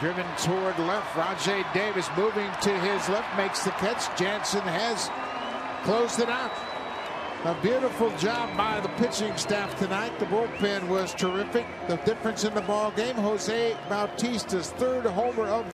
driven toward left. Rajai Davis moving to his left makes the catch. Janssen has closed it out. A beautiful job by the pitching staff tonight. The bullpen was terrific. The difference in the ball game, Jose Bautista's third homer of